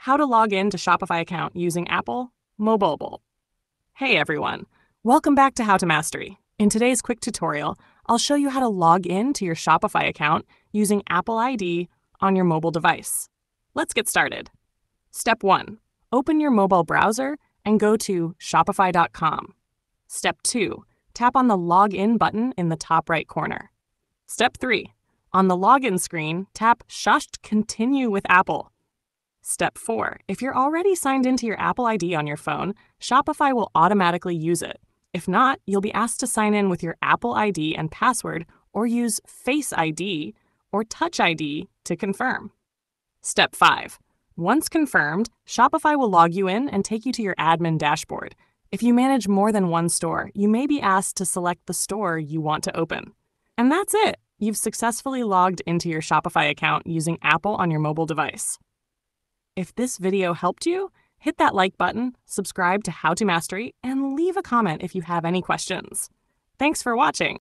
how to log in to Shopify account using Apple Mobile. Hey everyone, welcome back to How to Mastery. In today's quick tutorial, I'll show you how to log in to your Shopify account using Apple ID on your mobile device. Let's get started. Step 1. Open your mobile browser and go to shopify.com. Step 2. Tap on the Login button in the top right corner. Step 3. On the login screen, tap Shushed Continue with Apple. Step 4. If you're already signed into your Apple ID on your phone, Shopify will automatically use it. If not, you'll be asked to sign in with your Apple ID and password or use Face ID or Touch ID to confirm. Step 5. Once confirmed, Shopify will log you in and take you to your admin dashboard. If you manage more than one store, you may be asked to select the store you want to open. And that's it. You've successfully logged into your Shopify account using Apple on your mobile device. If this video helped you, hit that like button, subscribe to How to Mastery, and leave a comment if you have any questions. Thanks for watching.